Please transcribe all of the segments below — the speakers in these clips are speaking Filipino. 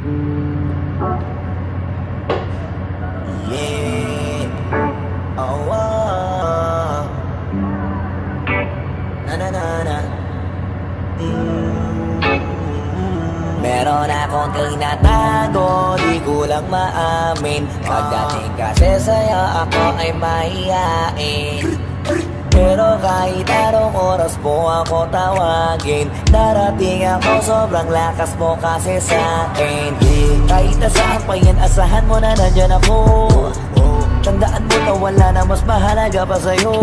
Yeah. Oh. Na na na na. Mm. Meron akong tinatago, di ko lang maamin Pagdating kasi sa'yo, ako ay mahihain Pero kahit anong oras mo ako tawagin Darating ako, sobrang lakas mo kasi sa'kin Kahit na saan pa yan, asahan mo na nandyan ako. Tandaan mo na wala na mas mahalaga pa sa'yo.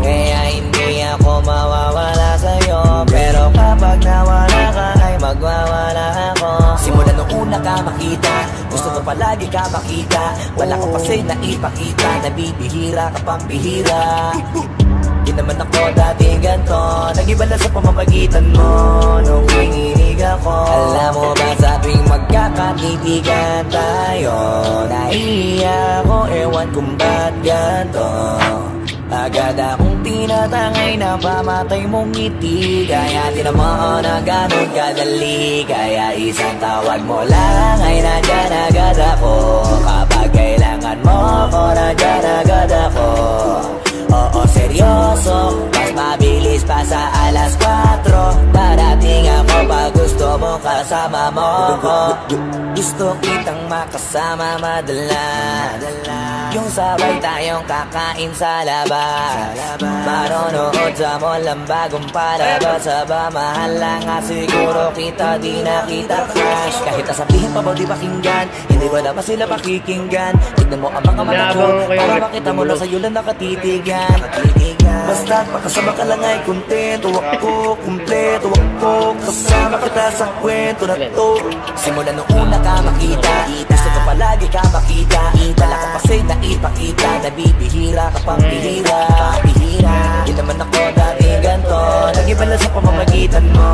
Kaya hindi ako mawawala sa'yo. Pero kapag nawala ka ay magwawala ako. Simula nung una ka makita Gusto ko palagi ka makita. Wala ko kasi naipakita Nabibihira ka pang bihira Di naman ako dati ganto. Nag-iba lang sa pamamagitan mo. Nung kininig ako Alam mo ba sa tuwing magkakatibigan tayo Naiiya ako, ewan kung ba't ganto. Agad akong tinatangay na pamatay mong ngiti. Kaya tinamaan na ganun kadali. Kaya isang tawag mo lang ay nandyan agad ako gusto mo kasama mo ko Gusto kitang makasama madalas Yung sabay tayong kakain sa labas. Maronood sa mall ang bagong palabas. Aba mahal lang nga siguro kita di na kita crash Kahit nasabihin pa ba di pakinggan? Hindi ba naman sila pakikinggan? Tignan mo ang mga mata ko Para makita mo na sa'yo lang nakatitigan. Basta pakasama ka lang ay kontento Ako kumpleto ako. Kasama kita sa kwento na to. Simula nung una ka makita. Gusto ko palagi ka makita. Wala naipakita Nabibihira ka pang bihira Bihira. Di naman ako dati ganto. Nag-iba sa pamamagitan mo.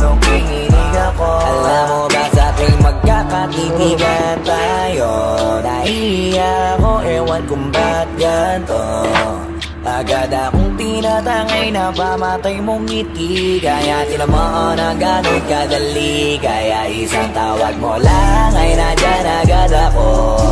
Nung kininig ako Alam mo ba sa tuwing magkakatitigan tayo Naiiya ako Ewan kung ba't ganto. Agad akong tinatangay na pamatay mong ngiti. Kaya tinamaan na ganun kadali. Kaya isang tawag mo lang ay nandyan agad ako